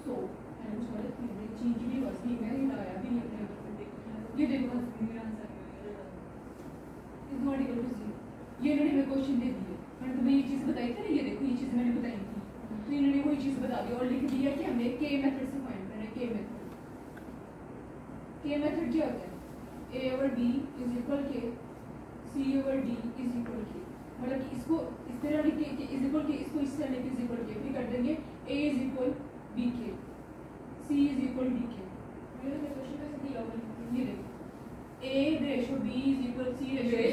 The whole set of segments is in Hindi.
गलत की थी चीन की भी मैं हिलाया भी नहीं अपने ऊपर से ये देखो मेरा answer is not equal to zero ये इन्होंने हमें क्वेश्चन दे दिए मैंने तुम्हें ये चीज़ बताई थी ना ये देखो ये चीज़ मैंने बताई थी तो इन्होंने वही चीज़ बता दी और लिख दिया कि हमें के मेथड से फाइंड करना है के मेथड के मेथड क्या होता है A over B is equal K C over D is equal K मतलब कि इसको इस तरह लिख के इज़ इक्वल के इसको इस तरह लिख इज़ इक्वल के फिर कर देंगे ए is equal B K C is equal D K question में दिया हुआ ये देखो A ratio B is equal C ratio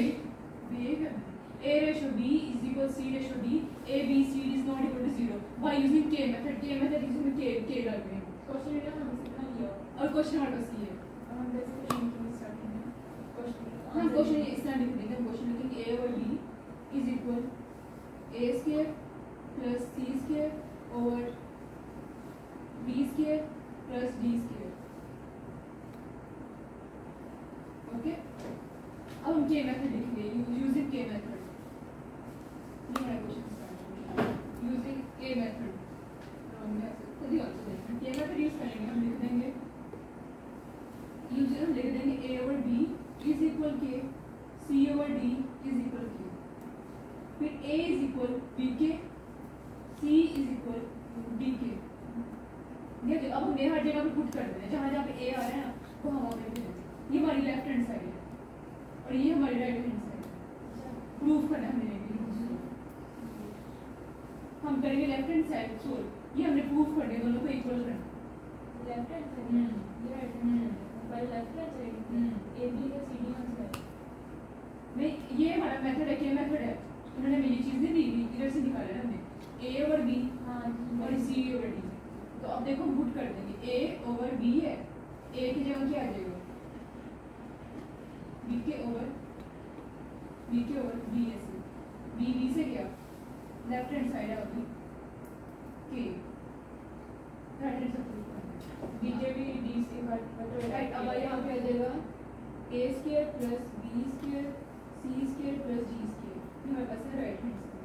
B a ratio b is equal c ratio d. A b c d is not equal to zero. By using k method k method is using k k डाल हैं क्वेश्चन ये हमने सीखा लिया और क्वेश्चन हमारे पास ये है हम जैसे क्वेश्चन की स्टार्टिंग में क्वेश्चन हम क्वेश्चन इस तरह लिख देंगे क्वेश्चन लिखेंगे a और b is equal a square plus c square over b square plus d square. Okay अब हम k मेथड लिखेंगे. Using k method start using k method हमने मेथड यूज़ करेंगे. हम लिख देंगे. हम लिख देंगे a over b is equal K c over d is equal K फिर a is equal b K c is equal d K ये अब हमें हर जगह पे पुट कर देना है जहाँ जहाँ पे a आ रहा है ना वो हम ये हमारी लेफ़्ट हैंड साइड है और ये हमारी राइट हैंड साइड है। प्रूव करना है हमें हम करेंगे लेफ़्ट हैंड साइड सोल ये हमने करने दोनों को इक्वल करना। Left hand side hmm. ये राइट हम्म। हैंड पर left hand side hmm. A B का सी डी आंसर नहीं ये हमारा मेथड है क्या मेथड है। उन्होंने ये चीज़ें दी इधर से निकाला है हमने। ए ओवर बी हाँ और सी ओवर डी तो अब देखो पुट कर देंगे। ए ओवर बी है। ए की जगह क्या आ जाएगा B K over B K over B ऐसे। बी बी से क्या? लेफ़्ट हैंड साइड है अभी। K right hand side B K B D C right अब यहाँ पे आ जाएगा A square plus B square C square plus D square ये हमारे पास है राइट हैंड साइड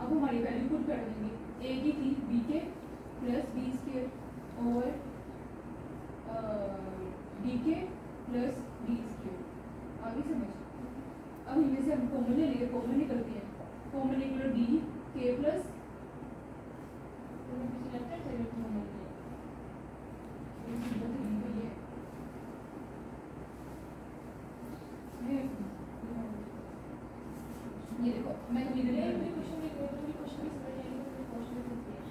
अब हमारी वैल्यू पुट कर देंगे। A K plus B square और D K plus D square आगे समझ अब इनमें से हम कॉमन ले लेंगे कॉमन निकलती है। कॉमन निकलो D K plus left hand side में मिल गया ये देखो मैं कभी ये इधर भी क्वेश्चन में कोई भी क्वेश्चन में समझ आएगा तो क्वेश्चन में सकती है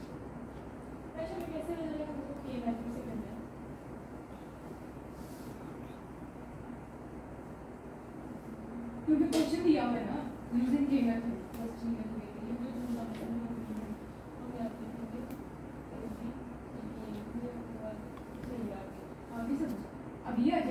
अच्छा मैं कैसे पता चलेगा मुझको के मैथड से करना है क्योंकि क्वेश्चन दिया हुआ है ना यूजिंग के मेथड बस ठीक है तो ये ये जो तुम जानते हो हम याद रखेंगे आगे समझ अब ये आ जाएगी left hand side right hand side ये निकालिए वो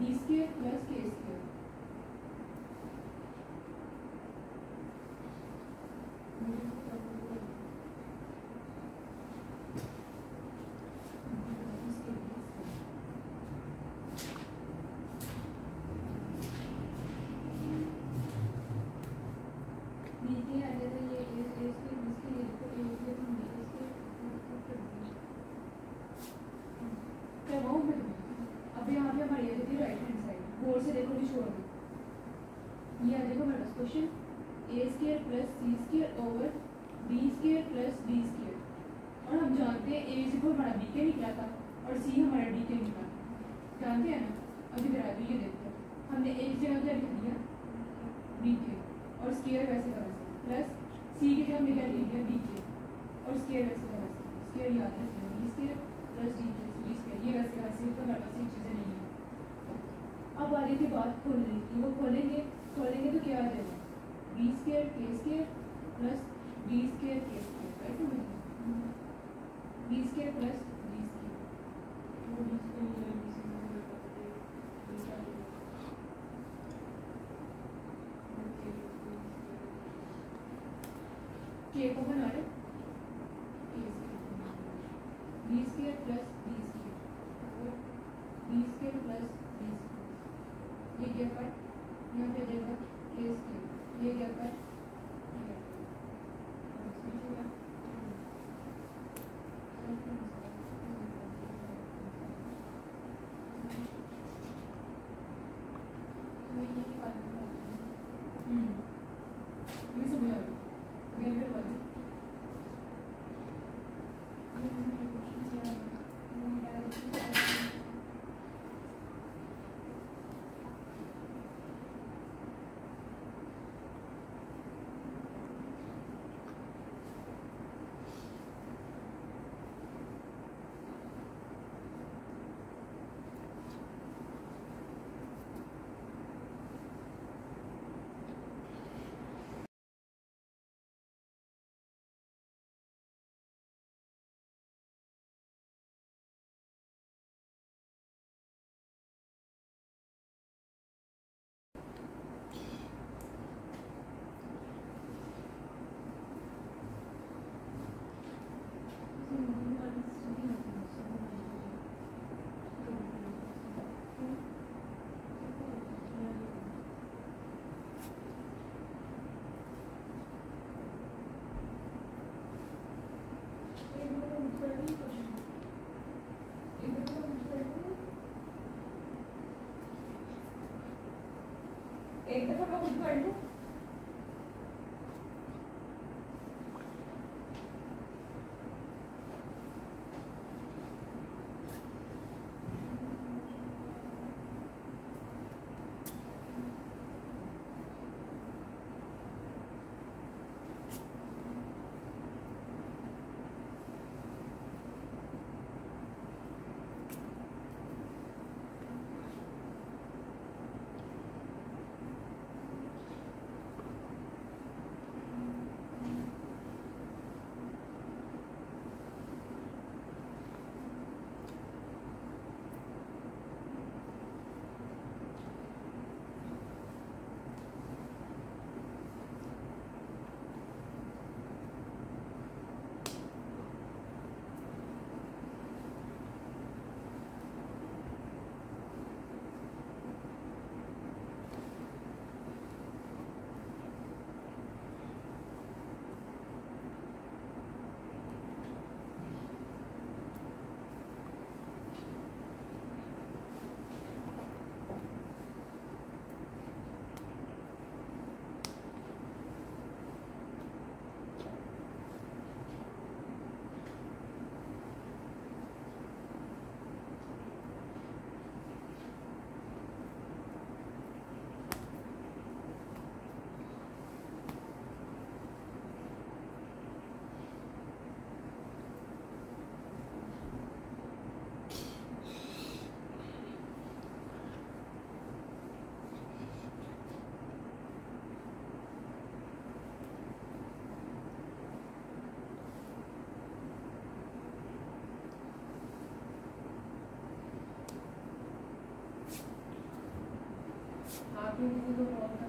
डिस्केस प्लस केस ये आ जाएगा हमारे पास question A square plus C square over B square plus D square और हम जानते हैं ए इज़ हमारा बी के निकला था और सी हमारा डी के निकला। जानते हैं ना? अभी आगे ये देखते हैं हमने ए की जगह क्या लिख दिया? बी के। और स्केयर वैसे का वैसे। प्लस सी की जगह हमने क्या लिख दिया? बी के। और स्केयर वैसे का वैसे। स्केयर याद है। B square plus D plus ये वैसे का वैसे। तो हमारे पास ये चीज़ें नहीं अब आगे की बात खोलने की, वो खोलेंगे खोलेंगे तो क्या आ जाएगा? B square K square plus B square K square right हो B square plus B square K को बना रहे B square plus B square B square plus B square ये क्या पर यहाँ पे देखा के स्केयर どうぞ。